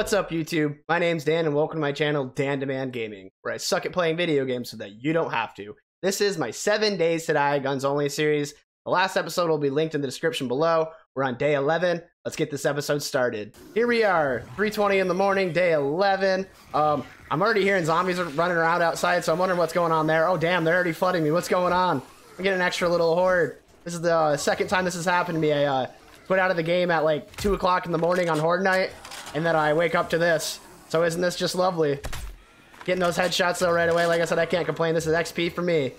What's up, YouTube? My name's Dan, and welcome to my channel, Dandaman Gaming, where I suck at playing video games so that you don't have to. This is my 7 Days to Die Guns Only series. The last episode will be linked in the description below. We're on day 11. Let's get this episode started. Here we are, 3.20 in the morning, day 11. Um, I'm already hearing zombies are running around outside, so I'm wondering what's going on there. Oh, damn, they're already flooding me. What's going on? I'm getting an extra little horde. This is the uh, second time this has happened to me. I uh, put out of the game at like 2 o'clock in the morning on Horde Night, and then I wake up to this. So isn't this just lovely? Getting those headshots though right away. Like I said, I can't complain. This is XP for me.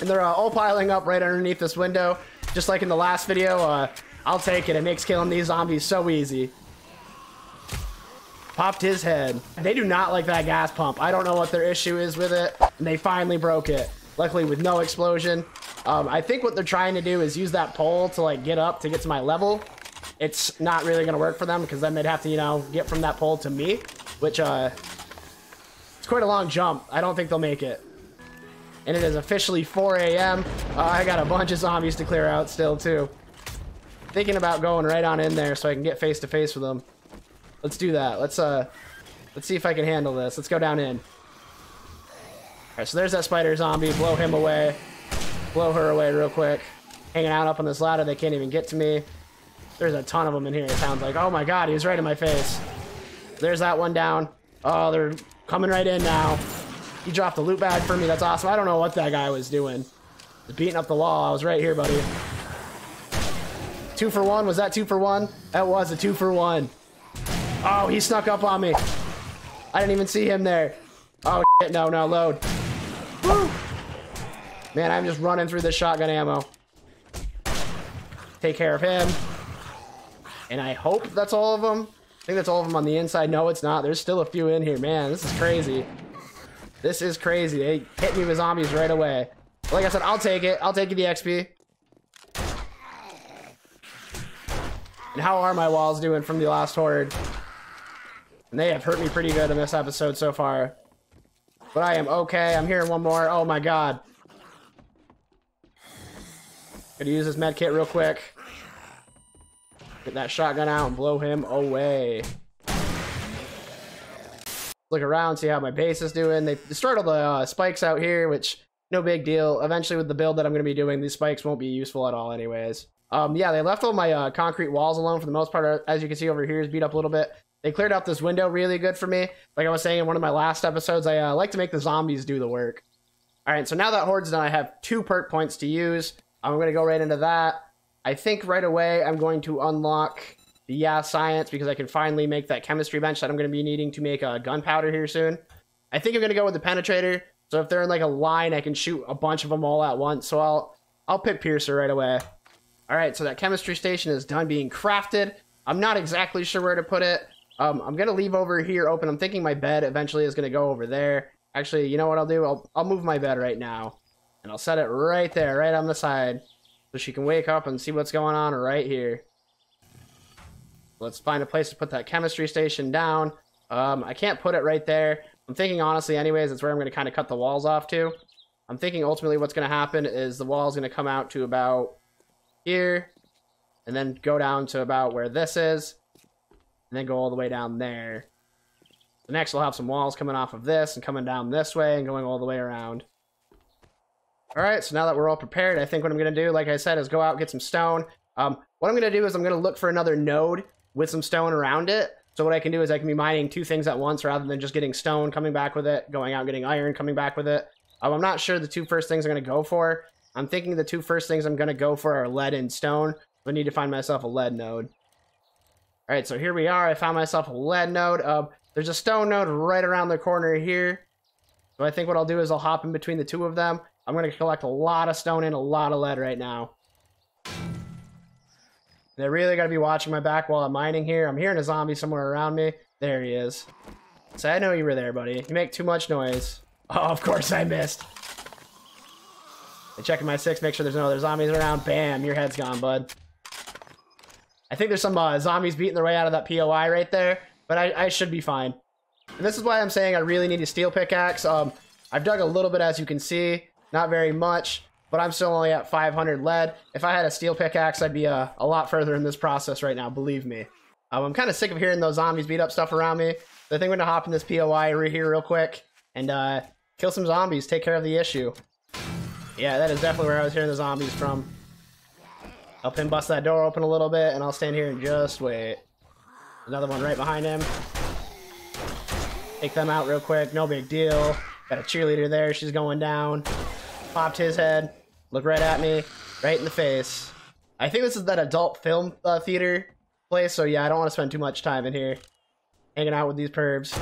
And they're uh, all piling up right underneath this window. Just like in the last video, uh, I'll take it. It makes killing these zombies so easy. Popped his head. They do not like that gas pump. I don't know what their issue is with it. And they finally broke it. Luckily with no explosion. Um, I think what they're trying to do is use that pole to like get up to get to my level. It's not really going to work for them because then they'd have to, you know, get from that pole to me. Which, uh, it's quite a long jump. I don't think they'll make it and it is officially 4 a.m. Uh, I got a bunch of zombies to clear out still, too. Thinking about going right on in there so I can get face to face with them. Let's do that. Let's uh, let's see if I can handle this. Let's go down in. All right, so there's that spider zombie. Blow him away. Blow her away real quick. Hanging out up on this ladder. They can't even get to me. There's a ton of them in here. It sounds like. Oh my god, he was right in my face. There's that one down. Oh, they're coming right in now. He dropped the loot bag for me. That's awesome. I don't know what that guy was doing. Beating up the wall. I was right here, buddy. Two for one. Was that two for one? That was a two for one. Oh, he snuck up on me. I didn't even see him there. Oh, shit. No, no, load. Woo! Man, I'm just running through the shotgun ammo. Take care of him. And I hope that's all of them. I think that's all of them on the inside. No, it's not. There's still a few in here. Man, this is crazy. This is crazy. They hit me with zombies right away. Like I said, I'll take it. I'll take you the XP. And how are my walls doing from the last horde? And they have hurt me pretty good in this episode so far. But I am okay. I'm hearing one more. Oh my god. Gonna use this med kit real quick. Get that shotgun out and blow him away look around, see how my base is doing. They destroyed all the uh, spikes out here, which no big deal. Eventually, with the build that I'm going to be doing, these spikes won't be useful at all anyways. Um, yeah, they left all my uh, concrete walls alone for the most part. As you can see over here, is beat up a little bit. They cleared out this window really good for me. Like I was saying in one of my last episodes, I uh, like to make the zombies do the work. All right, so now that Horde's done, I have two perk points to use. I'm going to go right into that. I think right away I'm going to unlock the yeah science because I can finally make that chemistry bench that I'm going to be needing to make a uh, gunpowder here soon. I think I'm going to go with the penetrator. So if they're in like a line, I can shoot a bunch of them all at once. So I'll I'll pick piercer right away. All right, so that chemistry station is done being crafted. I'm not exactly sure where to put it. Um, I'm gonna leave over here open. I'm thinking my bed eventually is gonna go over there. Actually, you know what I'll do? I'll I'll move my bed right now, and I'll set it right there, right on the side, so she can wake up and see what's going on right here. Let's find a place to put that chemistry station down. Um, I can't put it right there. I'm thinking, honestly, anyways, it's where I'm going to kind of cut the walls off to. I'm thinking ultimately what's going to happen is the wall is going to come out to about here, and then go down to about where this is, and then go all the way down there. The next we'll have some walls coming off of this and coming down this way and going all the way around. Alright, so now that we're all prepared, I think what I'm going to do, like I said, is go out get some stone. Um, what I'm going to do is I'm going to look for another node with some stone around it. So what I can do is I can be mining two things at once rather than just getting stone, coming back with it, going out getting iron, coming back with it. Um, I'm not sure the two first things I'm going to go for. I'm thinking the two first things I'm going to go for are lead and stone. I need to find myself a lead node. All right, so here we are. I found myself a lead node. Um, there's a stone node right around the corner here. So I think what I'll do is I'll hop in between the two of them. I'm going to collect a lot of stone and a lot of lead right now. They're really got to be watching my back while I'm mining here. I'm hearing a zombie somewhere around me. There he is. So I know you were there, buddy. You make too much noise. Oh, of course I missed. I'm checking my six, make sure there's no other zombies around. Bam, your head's gone, bud. I think there's some uh, zombies beating their way out of that POI right there, but I, I should be fine. And this is why I'm saying I really need a steel pickaxe. Um, I've dug a little bit, as you can see. Not very much but I'm still only at 500 lead. If I had a steel pickaxe, I'd be a, uh, a lot further in this process right now, believe me. Um, I'm kind of sick of hearing those zombies beat up stuff around me. So I think we're gonna hop in this POI right here real quick and uh, kill some zombies, take care of the issue. Yeah, that is definitely where I was hearing the zombies from. Help him bust that door open a little bit, and I'll stand here and just wait. Another one right behind him. Take them out real quick, no big deal. Got a cheerleader there, she's going down. Popped his head, look right at me, right in the face. I think this is that adult film uh, theater place, so yeah, I don't want to spend too much time in here hanging out with these pervs.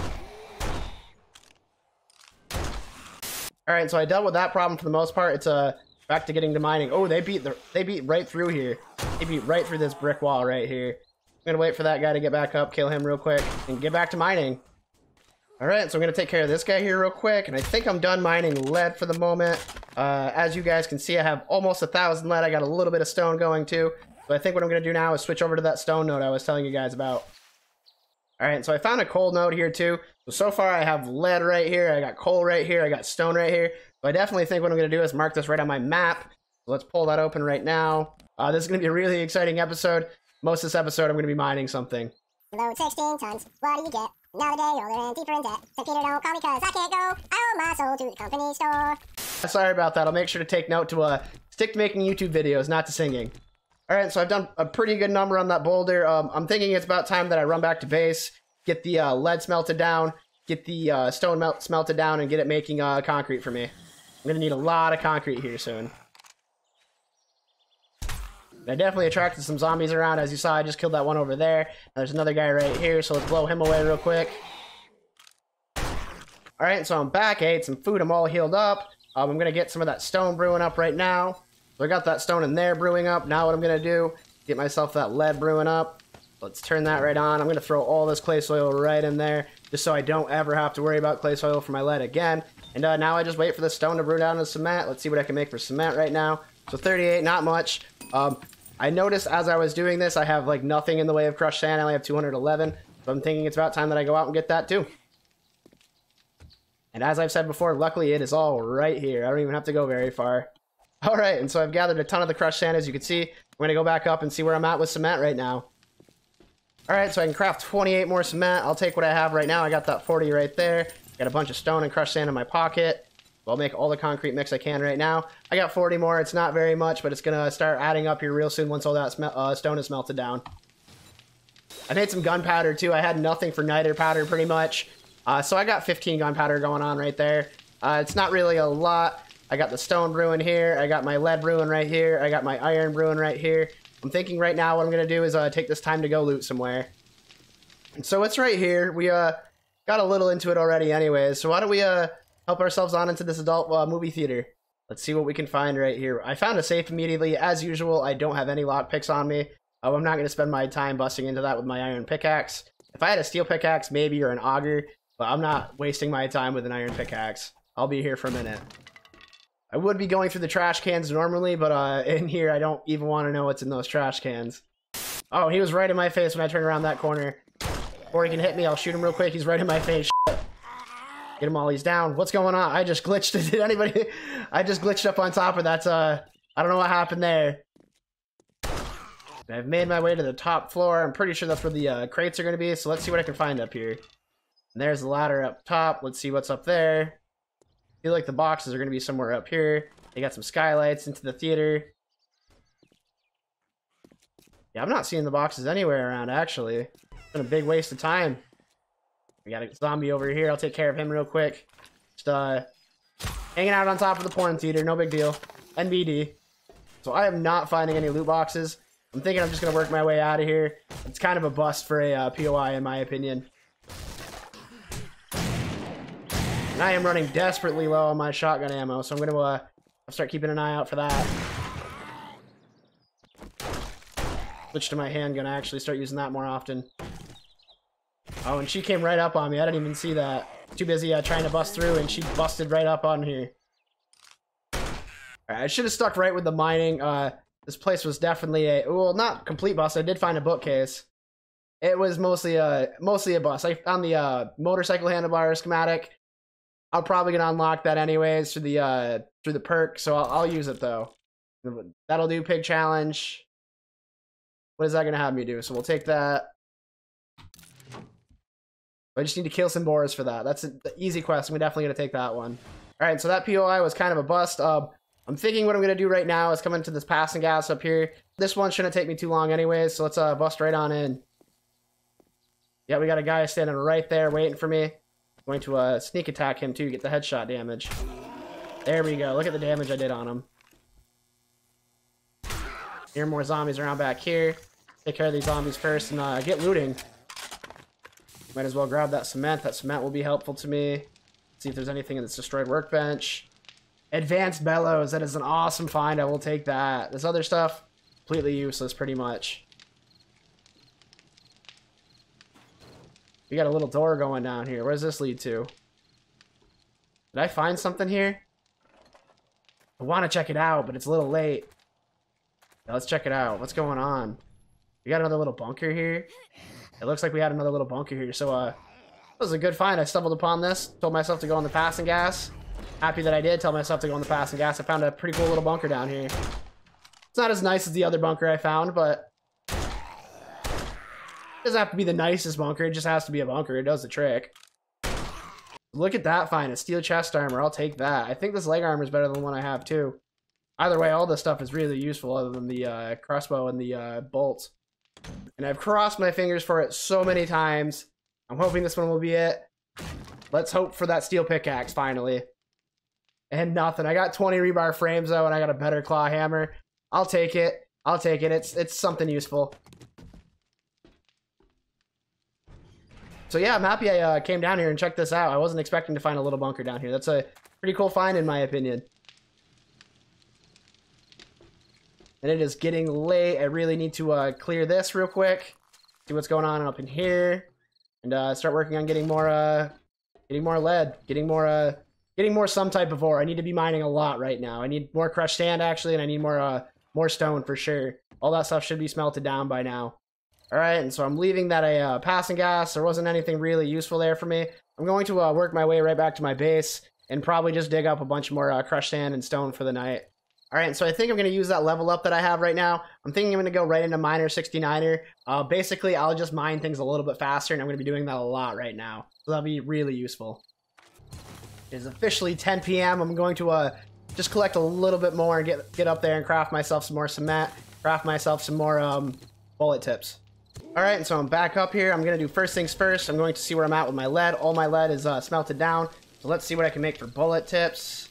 Alright, so I dealt with that problem for the most part. It's uh, back to getting to mining. Oh, they beat the, they beat right through here. They beat right through this brick wall right here. I'm gonna wait for that guy to get back up, kill him real quick, and get back to mining. Alright, so I'm gonna take care of this guy here real quick, and I think I'm done mining lead for the moment. Uh, as you guys can see, I have almost a thousand lead. I got a little bit of stone going too. So I think what I'm gonna do now is switch over to that stone node I was telling you guys about. Alright, so I found a coal node here too. So, so far I have lead right here, I got coal right here, I got stone right here. So I definitely think what I'm going to do is mark this right on my map. So let's pull that open right now. Uh, this is going to be a really exciting episode. Most of this episode I'm going to be mining something. Load 16 tons, what do you get? Another day older and deeper in debt. So Peter, don't call me cause I can't go. I owe my soul to the company store. Sorry about that. I'll make sure to take note to uh, stick to making YouTube videos, not to singing. Alright, so I've done a pretty good number on that boulder. Um, I'm thinking it's about time that I run back to base, get the uh, lead smelted down, get the uh, stone melt smelted down, and get it making uh, concrete for me. I'm gonna need a lot of concrete here soon. I definitely attracted some zombies around. As you saw, I just killed that one over there. there's another guy right here, so let's blow him away real quick. Alright, so I'm back. I ate some food. I'm all healed up. Um, I'm gonna get some of that stone brewing up right now. So I got that stone in there brewing up. Now what I'm gonna do, get myself that lead brewing up. Let's turn that right on. I'm gonna throw all this clay soil right in there, just so I don't ever have to worry about clay soil for my lead again. And uh, now I just wait for the stone to brew down to cement. Let's see what I can make for cement right now. So 38, not much. Um, I noticed as I was doing this, I have like nothing in the way of crushed sand. I only have 211. So I'm thinking it's about time that I go out and get that too. And as I've said before, luckily it is all right here. I don't even have to go very far. All right, and so I've gathered a ton of the crushed sand, as you can see. I'm going to go back up and see where I'm at with cement right now. All right, so I can craft 28 more cement. I'll take what I have right now. I got that 40 right there. Got a bunch of stone and crushed sand in my pocket. I'll make all the concrete mix I can right now. I got 40 more. It's not very much, but it's going to start adding up here real soon once all that uh, stone is melted down. I made some gunpowder too. I had nothing for niter powder pretty much. Uh, so I got 15 gunpowder going on right there. Uh, it's not really a lot. I got the stone ruin here. I got my lead ruin right here. I got my iron ruin right here. I'm thinking right now what I'm going to do is uh, take this time to go loot somewhere. So it's right here. We uh, got a little into it already anyways. So why don't we uh help ourselves on into this adult uh, movie theater? Let's see what we can find right here. I found a safe immediately. As usual, I don't have any lockpicks on me. Oh, I'm not going to spend my time busting into that with my iron pickaxe. If I had a steel pickaxe, maybe, or an auger, but I'm not wasting my time with an iron pickaxe. I'll be here for a minute. I would be going through the trash cans normally, but uh, in here, I don't even want to know what's in those trash cans. Oh, he was right in my face when I turned around that corner. Or he can hit me. I'll shoot him real quick. He's right in my face. Get him while he's down. What's going on? I just glitched. Did anybody? I just glitched up on top of that. Uh, I don't know what happened there. I've made my way to the top floor. I'm pretty sure that's where the uh, crates are going to be. So let's see what I can find up here. There's the ladder up top. Let's see what's up there. I feel like the boxes are going to be somewhere up here. They got some skylights into the theater. Yeah, I'm not seeing the boxes anywhere around, actually. It's been a big waste of time. We got a zombie over here. I'll take care of him real quick. Just, uh, hanging out on top of the porn theater. No big deal. NBD. So I am not finding any loot boxes. I'm thinking I'm just going to work my way out of here. It's kind of a bust for a uh, POI, in my opinion. And I am running desperately low on my shotgun ammo, so I'm going to uh, start keeping an eye out for that. Switch to my handgun. I actually start using that more often. Oh, and she came right up on me. I didn't even see that. Too busy uh, trying to bust through, and she busted right up on here. Right, I should have stuck right with the mining. Uh, this place was definitely a well, not complete bust. I did find a bookcase. It was mostly a mostly a bust. I found the uh, motorcycle handlebar schematic. I'm probably gonna unlock that anyways through the uh, through the perk, so I'll, I'll use it though. That'll do pig challenge. What is that gonna have me do? So we'll take that. I just need to kill some boars for that. That's an easy quest. I'm definitely to take that one. All right, so that POI was kind of a bust. Um, I'm thinking what I'm going to do right now is come into this Pass-N-Gas up here. This one shouldn't take me too long anyways, so let's uh, bust right on in. Yeah, we got a guy standing right there waiting for me. Going to uh, sneak attack him too, get the headshot damage. There we go. Look at the damage I did on him. Here, more zombies around back here. Take care of these zombies first and uh, get looting. Might as well grab that cement. That cement will be helpful to me. See if there's anything in this destroyed workbench. Advanced bellows. That is an awesome find. I will take that. This other stuff, completely useless pretty much. We got a little door going down here. Where does this lead to? Did I find something here? I want to check it out, but it's a little late. Let's check it out. What's going on? We got another little bunker here. It looks like we had another little bunker here. So, uh, it was a good find. I stumbled upon this. Told myself to go on the Pass-N-Gas. Happy that I did tell myself to go on the Pass-N-Gas. I found a pretty cool little bunker down here. It's not as nice as the other bunker I found, but... It doesn't have to be the nicest bunker. It just has to be a bunker. It does the trick. Look at that find. A steel chest armor. I'll take that. I think this leg armor is better than the one I have, too. Either way, all this stuff is really useful other than the uh, crossbow and the uh, bolts. And I've crossed my fingers for it so many times. I'm hoping this one will be it. Let's hope for that steel pickaxe finally. And nothing. I got 20 rebar frames though, and I got a better claw hammer. I'll take it. I'll take it. It's it's something useful. So yeah, I'm happy I uh, came down here and checked this out. I wasn't expecting to find a little bunker down here. That's a pretty cool find in my opinion. And it is getting late. I really need to uh, clear this real quick. See what's going on up in here. And uh, start working on getting more, uh, getting more lead. Getting more, uh, getting more some type of ore. I need to be mining a lot right now. I need more crushed sand, actually, and I need more, uh, more stone for sure. All that stuff should be smelted down by now. Alright, and so I'm leaving that a uh, Pass-N-Gas. There wasn't anything really useful there for me. I'm going to uh, work my way right back to my base and probably just dig up a bunch more uh, crushed sand and stone for the night. All right, so I think I'm going to use that level up that I have right now. I'm thinking I'm going to go right into Miner 69er. Uh, basically, I'll just mine things a little bit faster, and I'm going to be doing that a lot right now. So that'll be really useful. It is officially 10 p.m. I'm going to uh, just collect a little bit more and get, get up there and craft myself some more cement, craft myself some more um, bullet tips. All right, and so I'm back up here. I'm to do first things first. I'm going to see where I'm at with my lead. All my lead is uh, smelted down. So let's see what I can make for bullet tips.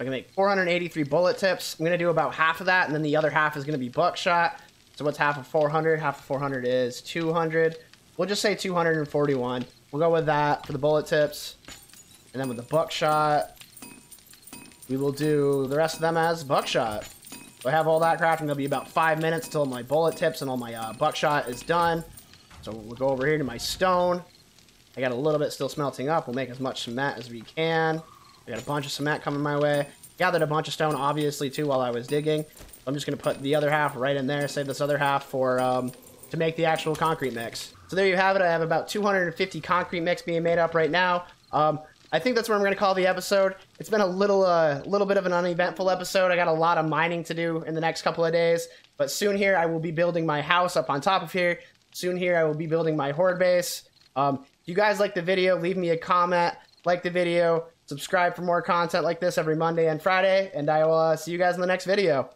I can make 483 bullet tips. I'm to do about half of that, and then the other half is to be buckshot. So what's half of 400? Half of 400 is 200. We'll just say 241. We'll go with that for the bullet tips. And then with the buckshot, we will do the rest of them as buckshot. So I have all that crafting. It'll be about five minutes till my bullet tips and all my uh, buckshot is done. So we'll go over here to my stone. I got a little bit still smelting up. We'll make as much cement as we can. I got a bunch of cement coming my way. Gathered a bunch of stone, obviously, too, while I was digging. I'm just going to put the other half right in there, save this other half for um, to make the actual concrete mix. So there you have it. I have about 250 concrete mix being made up right now. Um, I think that's what I'm going to call the episode. It's been a little, uh, little bit of an uneventful episode. I got a lot of mining to do in the next couple of days. But soon here, I will be building my house up on top of here. Soon here, I will be building my horde base. Um, if you guys like the video, leave me a comment, like the video, Subscribe for more content like this every Monday and Friday, and I will uh, see you guys in the next video.